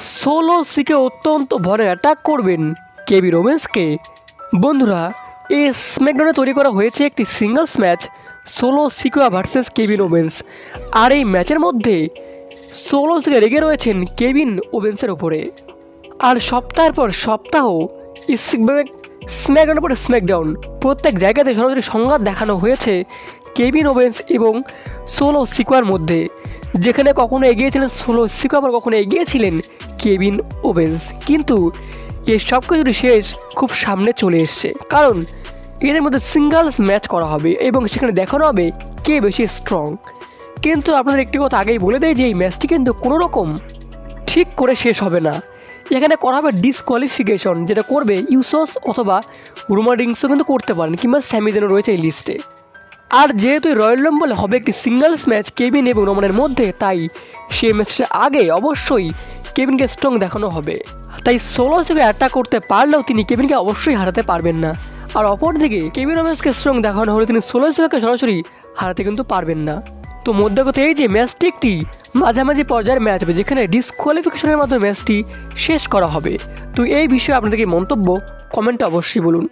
Solo সিকে অত্যন্ত ভরে attack করবেন কেবি রোমেন্সকে। বন্ধুরা এই স্ম্যাকডাউনে তৈরি করা হয়েছে একটি singles match Solo Sikoa versus Kevin Owens আর এই ম্যাচের মধ্যে সোলো সিকে রেগে রয়েছেন কেবিন ওভেন্সের ওপরে আর সপ্তাহের পর সপ্তাহ স্ম্যাকডাউনের পরে স্ম্যাকডাউন প্রত্যেক জায়গাতে সরাসরি সংঘাত দেখানো হয়েছে কেবিন ওভেন্স এবং সোলো সিকোয়ার মধ্যে। যেখানে কখনো এগিয়েছিলেন সোলো সিকুয়া আবার কখনো এগিয়েছিলেন কেবিন ওভেন্স কিন্তু এই সব কিছুর শেষ খুব সামনে চলে এসছে। কারণ এদের মধ্যে সিঙ্গলস ম্যাচ করা হবে এবং সেখানে দেখানো হবে কে বেশি স্ট্রং কিন্তু আপনাদের একটি কথা আগেই বলে দেয় যে এই ম্যাচটি কিন্তু কোনো রকম ঠিক করে শেষ হবে না। এখানে করা হবে ডিসকোয়ালিফিকেশন যেটা করবে ইউসস অথবা রুমাডিংসও কিন্তু করতে পারেন, কিংবা স্যামিজেনও রয়েছে এই লিস্টে আর যেহেতু রয়্যাল রম্বলে হবে একটি সিঙ্গলস ম্যাচ কেবিন এবং রোমানের মধ্যে, তাই সেই ম্যাচটা আগে অবশ্যই কেবিনকে স্ট্রং দেখানো হবে। তাই ষোলো থেকে অ্যাটাক করতে পারলেও তিনি কেবিনকে অবশ্যই হারাতে পারবেন না। আর অপরদিকে কেবিন রোমেন্সকে স্ট্রং দেখানো হলে তিনি ষোলো সেভাকে সরাসরি হারাতে কিন্তু পারবেন না। তো মধ্যে কথা এই যে ম্যাচটি একটি মাঝামাঝি পর্যায়ের ম্যাচ হবে, যেখানে ডিসকোয়ালিফিকেশনের মাধ্যমে ম্যাচটি শেষ করা হবে। তো এই বিষয়ে আপনাদের কি মন্তব্য? কমেন্টে অবশ্যই বলুন।